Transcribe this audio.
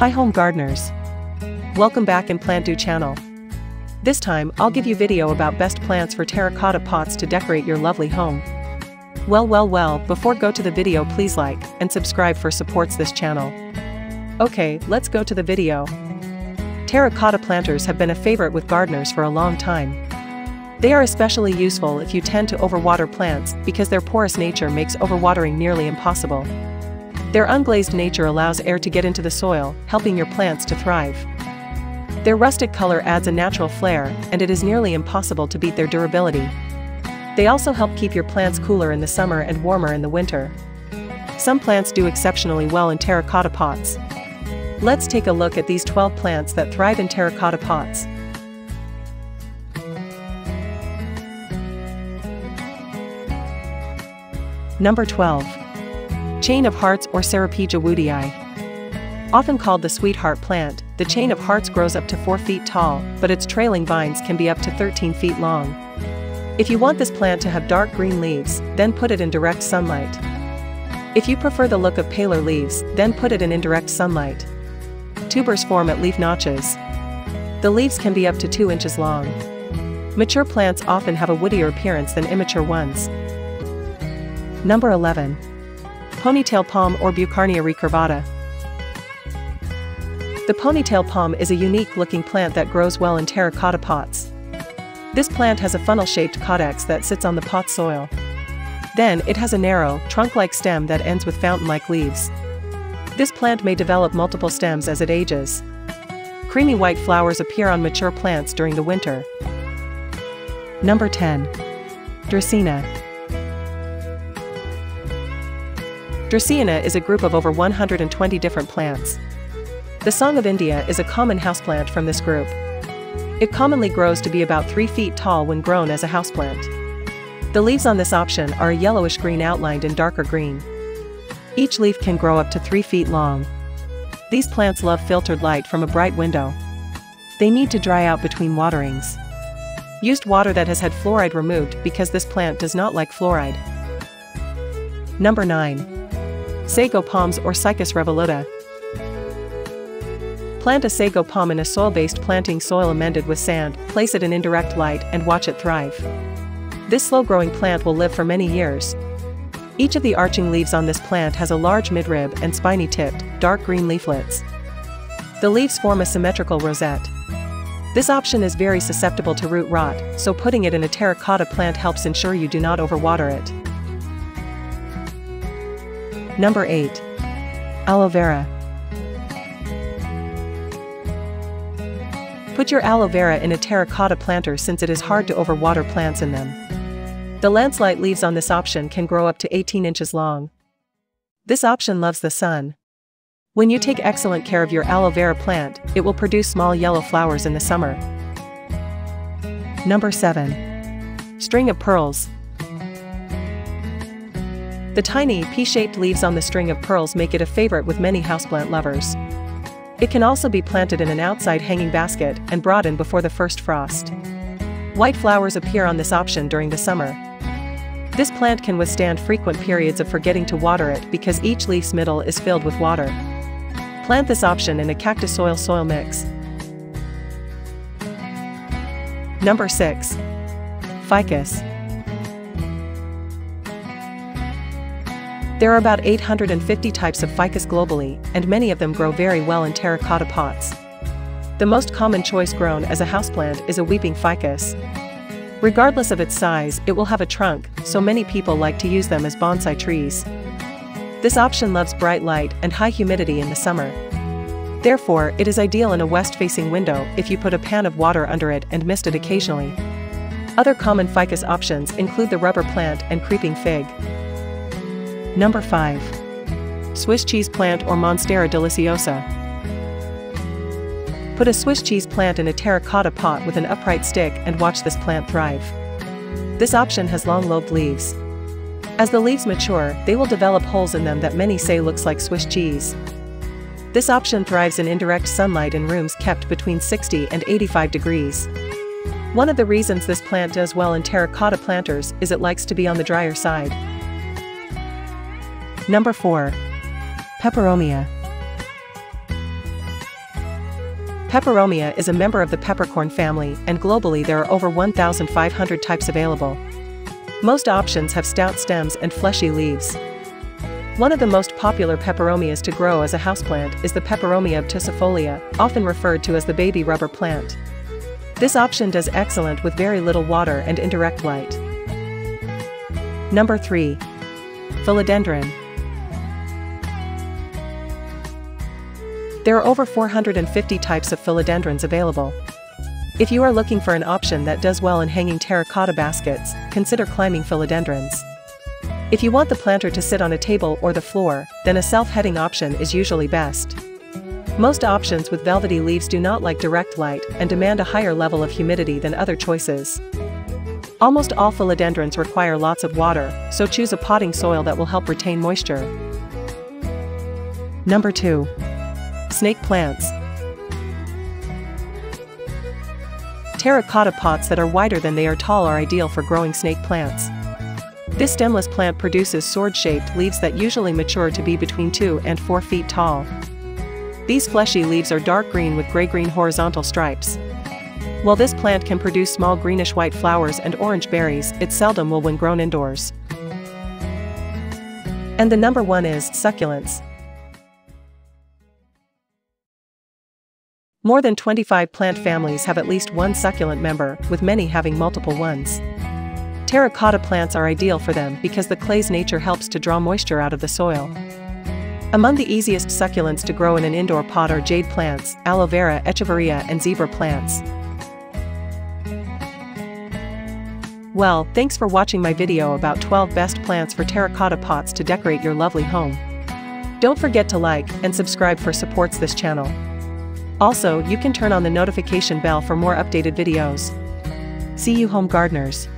Hi home gardeners. Welcome back in Plant Do channel. This time, I'll give you video about best plants for terracotta pots to decorate your lovely home. Well well well, before go to the video please like and subscribe for supports this channel. Okay, let's go to the video. Terracotta planters have been a favorite with gardeners for a long time. They are especially useful if you tend to overwater plants because their porous nature makes overwatering nearly impossible. Their unglazed nature allows air to get into the soil, helping your plants to thrive. Their rustic color adds a natural flair, and it is nearly impossible to beat their durability. They also help keep your plants cooler in the summer and warmer in the winter. Some plants do exceptionally well in terracotta pots. Let's take a look at these 12 plants that thrive in terracotta pots. Number 12. Chain of Hearts or Ceropegia woodii. Often called the sweetheart plant, the chain of hearts grows up to 4 feet tall, but its trailing vines can be up to 13 feet long. If you want this plant to have dark green leaves, then put it in direct sunlight. If you prefer the look of paler leaves, then put it in indirect sunlight. Tubers form at leaf notches. The leaves can be up to 2 inches long. Mature plants often have a woodier appearance than immature ones. Number 11. Ponytail Palm or Beaucarnea recurvata. The ponytail palm is a unique-looking plant that grows well in terracotta pots. This plant has a funnel-shaped caudex that sits on the pot soil. Then, it has a narrow, trunk-like stem that ends with fountain-like leaves. This plant may develop multiple stems as it ages. Creamy white flowers appear on mature plants during the winter. Number 10. Dracaena. Dracaena is a group of over 120 different plants. The Song of India is a common houseplant from this group. It commonly grows to be about 3 feet tall when grown as a houseplant. The leaves on this option are a yellowish green outlined in darker green. Each leaf can grow up to 3 feet long. These plants love filtered light from a bright window. They need to dry out between waterings. Used water that has had fluoride removed because this plant does not like fluoride. Number 9. Sago palms or Cycas revoluta. Plant a sago palm in a soil-based planting soil amended with sand, place it in indirect light and watch it thrive. This slow-growing plant will live for many years. Each of the arching leaves on this plant has a large midrib and spiny-tipped, dark green leaflets. The leaves form a symmetrical rosette. This option is very susceptible to root rot, so putting it in a terracotta plant helps ensure you do not overwater it. Number 8. Aloe vera. Put your aloe vera in a terracotta planter since it is hard to overwater plants in them. The landslide leaves on this option can grow up to 18 inches long. This option loves the sun. When you take excellent care of your aloe vera plant, it will produce small yellow flowers in the summer. Number 7. String of Pearls. The tiny, pea-shaped leaves on the string of pearls make it a favorite with many houseplant lovers. It can also be planted in an outside hanging basket and brought in before the first frost. White flowers appear on this option during the summer. This plant can withstand frequent periods of forgetting to water it because each leaf's middle is filled with water. Plant this option in a cactus soil soil mix. Number 6. Ficus. There are about 850 types of ficus globally, and many of them grow very well in terracotta pots. The most common choice grown as a houseplant is a weeping ficus. Regardless of its size, it will have a trunk, so many people like to use them as bonsai trees. This option loves bright light and high humidity in the summer. Therefore, it is ideal in a west-facing window if you put a pan of water under it and mist it occasionally. Other common ficus options include the rubber plant and creeping fig. Number 5. Swiss cheese plant or Monstera deliciosa. Put a Swiss cheese plant in a terracotta pot with an upright stick and watch this plant thrive. This option has long lobed leaves. As the leaves mature, they will develop holes in them that many say looks like Swiss cheese. This option thrives in indirect sunlight in rooms kept between 60 and 85 degrees. One of the reasons this plant does well in terracotta planters is it likes to be on the drier side. Number 4. Peperomia. Peperomia is a member of the peppercorn family and globally there are over 1,500 types available. Most options have stout stems and fleshy leaves. One of the most popular peperomias to grow as a houseplant is the Peperomia obtusifolia, often referred to as the baby rubber plant. This option does excellent with very little water and indirect light. Number 3. Philodendron. There are over 450 types of philodendrons available. If you are looking for an option that does well in hanging terracotta baskets, consider climbing philodendrons. If you want the planter to sit on a table or the floor, then a self-heading option is usually best. Most options with velvety leaves do not like direct light and demand a higher level of humidity than other choices. Almost all philodendrons require lots of water, so choose a potting soil that will help retain moisture. Number 2. Snake plants. Terracotta pots that are wider than they are tall are ideal for growing snake plants. This stemless plant produces sword-shaped leaves that usually mature to be between 2 and 4 feet tall. These fleshy leaves are dark green with gray-green horizontal stripes. While this plant can produce small greenish-white flowers and orange berries, it seldom will when grown indoors. And the number one is succulents. More than 25 plant families have at least one succulent member, with many having multiple ones. Terracotta plants are ideal for them because the clay's nature helps to draw moisture out of the soil. Among the easiest succulents to grow in an indoor pot are jade plants, aloe vera, echeveria and zebra plants. Well, thanks for watching my video about 12 best plants for terracotta pots to decorate your lovely home. Don't forget to like and subscribe for supports this channel. Also, you can turn on the notification bell for more updated videos. See you home gardeners.